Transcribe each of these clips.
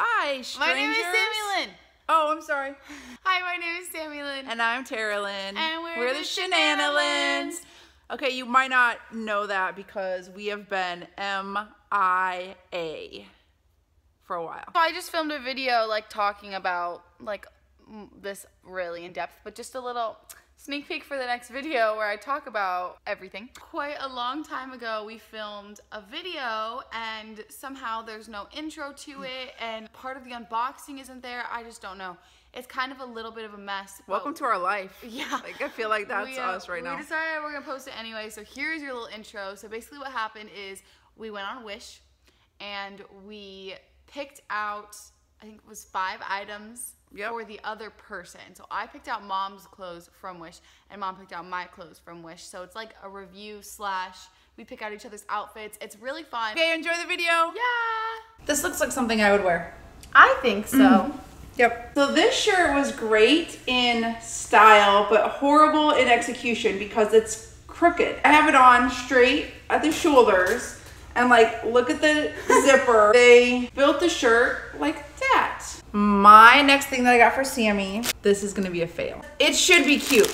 Hi, strangers. My name is Sammi Lynn. Oh, I'm sorry. Hi, my name is Sammi Lynn. And I'm Tara Lynn. And we're the the Shenanilynns. Okay, you might not know that because we have been MIA for a while. So I just filmed a video like talking about like this really in depth, but just a little sneak peek for the next video where I talk about everything. Quite a long time ago, we filmed a video and somehow there's no intro to it and part of the unboxing isn't there. I just don't know. It's kind of a little bit of a mess. Welcome to our life. Yeah. Like, I feel like that's we, uh, us right we now. decided we're gonna post it anyway. So here's your little intro. So basically, what happened is we went on Wish, and we picked out I think it was five items Yep. for the other person. So I picked out mom's clothes from Wish, and mom picked out my clothes from Wish. So it's like a review slash we pick out each other's outfits. It's really fun. Okay, enjoy the video. Yeah, This looks like something I would wear. I think so. Mm-hmm. Yep. So this shirt was great in style, but horrible in execution because it's crooked. I have it on straight at the shoulders, and like, look at the zipper. They built the shirt like that. My next thing that I got for Sammi, this is gonna be a fail. It should be cute,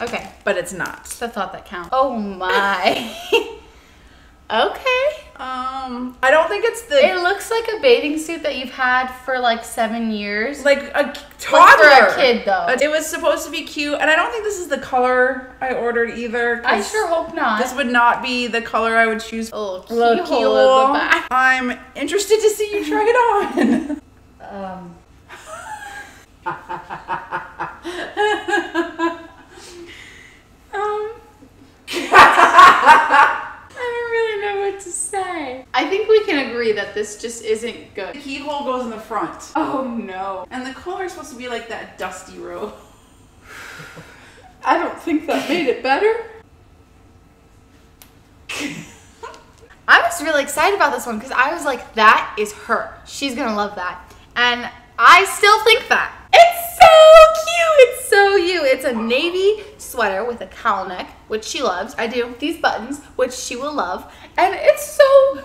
Okay, but it's not. the thought that counts. Oh my. okay. Um, I don't think it's the It looks like a bathing suit that you've had for like seven years. like a Like toddler. for a kid though. It was supposed to be cute, and I don't think this is the color I ordered either. I sure hope not. This would not be the color I would choose. a little Little keyhole at the back. I'm interested to see you try it on. Um, um, I don't really know what to say. I think we that this just isn't good. the good. keyhole goes in the front, Oh no. and the color is supposed to be like that dusty robe. I don't think that made it better. I was really excited about this one because I was like, that is her. She's gonna love that. And I still think that. It's so cute. It's so you. It's a navy sweater with a cowl neck, which she loves. I do. These buttons, which she will love. And it's so cute.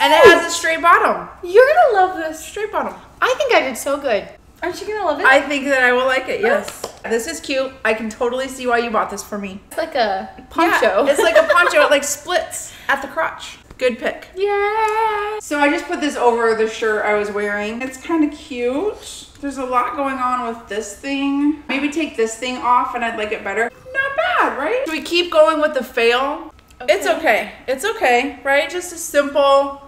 And it has a straight bottom. You're gonna love this. Straight bottom. I think I did so good. Aren't you gonna love it? I think that I will like it. Yes. This is cute. I can totally see why you bought this for me. it's like a poncho. Yeah, it's like a poncho. It like splits at the crotch. Good pick. yeah. So I just put this over the shirt I was wearing. It's kind of cute. There's a lot going on with this thing. Maybe take this thing off and I'd like it better. Not bad, right? Do we keep going with the fail? It's okay. It's okay, right? Just a simple.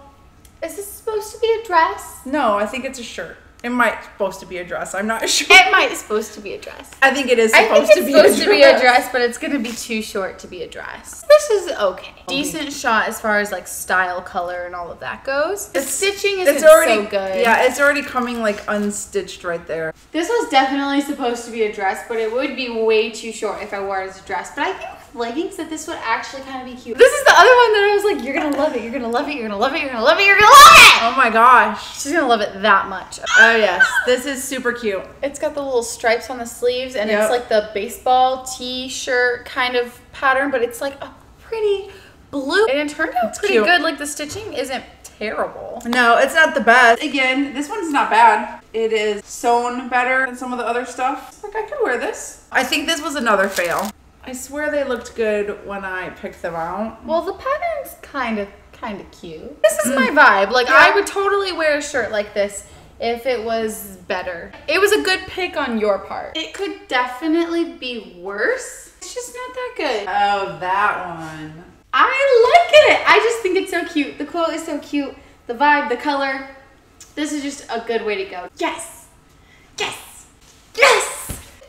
Is this supposed to be a dress? No, I think it's a shirt. It might supposed to be a dress. I'm not sure. It might be supposed to be a dress. I think it is I supposed think it's to be supposed a to be a dress, but it's gonna be too short to be a dress. This is okay. Decent shot as far as like style, color, and all of that goes. The stitching isn't It's already so good. Yeah, it's already coming like unstitched right there. This was definitely supposed to be a dress, but it would be way too short if I wore it as a dress. But I think leggings that this would actually kind of be cute. This is the other one that I was like, you're gonna love it, you're gonna love it, you're gonna love it, you're gonna love it, you're gonna love it! Oh my gosh. She's gonna love it that much. Oh yes, this is super cute. It's got the little stripes on the sleeves, and Yep. it's like the baseball t-shirt kind of pattern, but it's like a pretty blue. And it turned out pretty cute. good. Like the stitching isn't terrible. No, it's not the best. Again, this one's not bad. It is sewn better than some of the other stuff. Like I could wear this. I think this was another fail. I swear they looked good when I picked them out. Well, the pattern's kind of kind of cute. This is my mm. vibe. Like I would totally wear a shirt like this if it was better. It was a good pick on your part. It could definitely be worse. It's just not that good. Oh, that one. I like it. I just think it's so cute. The quote is so cute. The vibe, the color. This is just a good way to go. Yes. Yes. Yes.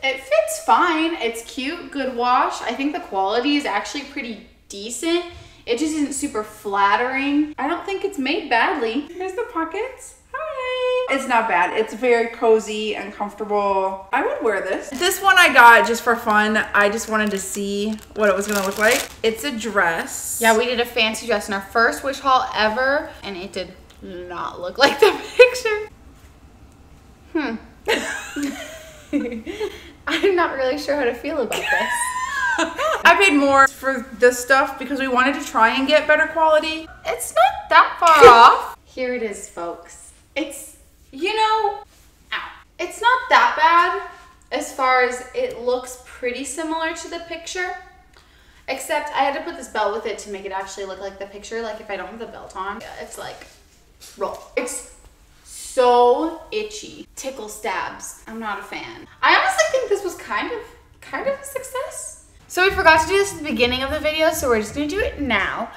It fits fine. It's cute. Good wash. I think the quality is actually pretty decent. It just isn't super flattering. I don't think it's made badly. Here's the pockets. Hi. It's not bad. It's very cozy and comfortable. I would wear this. This one I got just for fun. I just wanted to see what it was gonna look like. It's a dress. Yeah, we did a fancy dress in our first wish haul ever, and it did not look like the picture. Hmm. I'm not really sure how to feel about this. I paid more for this stuff because we wanted to try and get better quality. It's not that far off. Here it is, folks. It's, you know, ow. It's not that bad as far as it looks pretty similar to the picture. Except I had to put this belt with it to make it actually look like the picture. Like if I don't have the belt on, it's like roll. It's so itchy. Tickle stabs. I'm not a fan. I honestly think this was kind of kind of a success. So we forgot to do this at the beginning of the video, so we're just gonna do it now.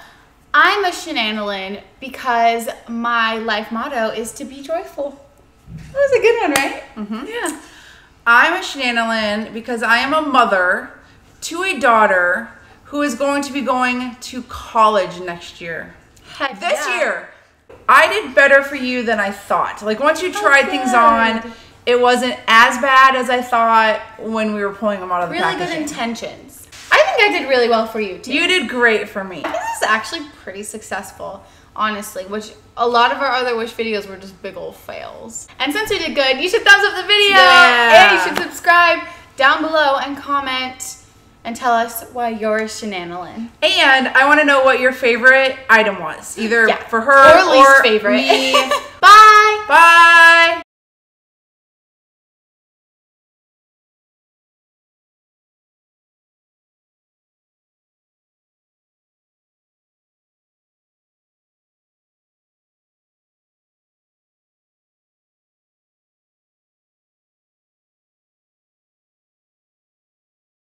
I'm a Shenanilynn because my life motto is to be joyful. That was a good one, right? Mm-hmm. Yeah. I'm a Shenanilynn because I am a mother to a daughter who is going to be going to college next year. Heck This yeah. year, I did better for you than I thought. Like once you tried things on, it wasn't as bad as I thought when we were pulling them out of the Really good intentions. I think I did really well for you too. you did great for me. This is actually pretty successful, honestly, which a lot of our other wish videos were just big old fails. And since we did good, you should thumbs up the video Yeah. and you should subscribe down below and comment and tell us why you're a Shenanilynn. And I want to know what your favorite item was, either Yeah. for her Or least favorite. me. Bye! Bye.